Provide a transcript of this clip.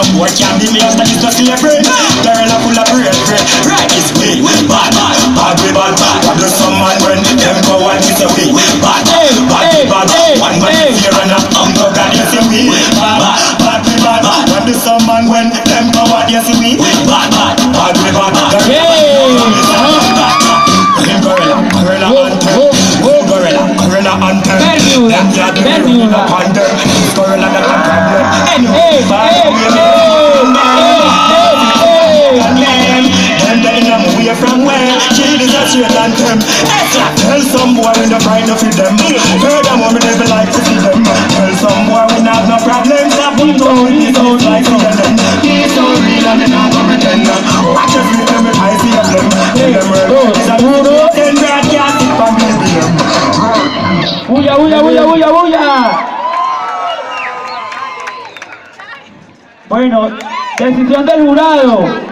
no boy can beat me after this slavery. Girl a full of brain, brain. Right this way, bad, bad, bad we bad, bad. What do some man when them go and this way? Bad, bad, bad, hey, One man is here and a humble God you see me. Bad, bad, we bad, bad. What do some man when them go and you see me? Bad, bad, bad we bad. Hey, Gorilla, gorilla Whoa, anthem. whoa, whoa. Gorilla, gorilla anthem. Bermuda, Them can't do is a anthem Extra Tell some boy we no feed them like to see them Tell some boy we not no problems That we to them He's so real and they not gonna pretend Watch us with them them them It's them. Bueno, decisión del jurado.